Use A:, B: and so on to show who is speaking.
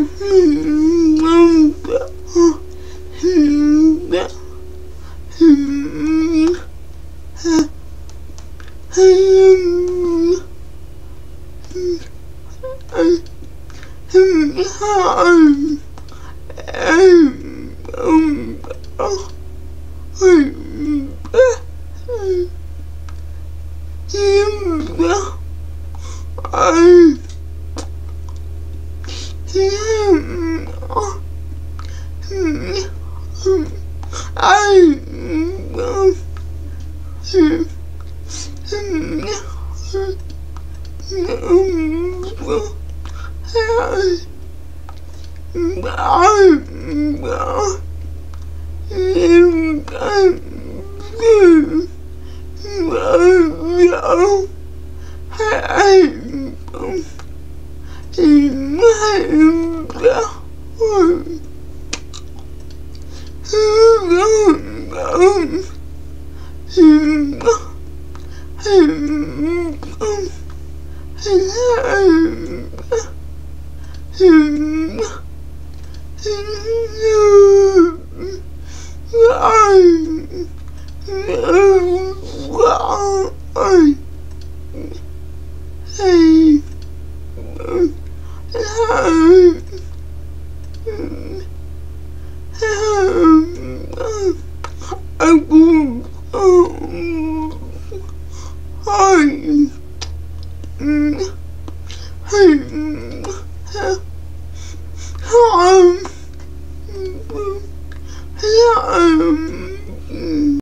A: I Oh. Hey. um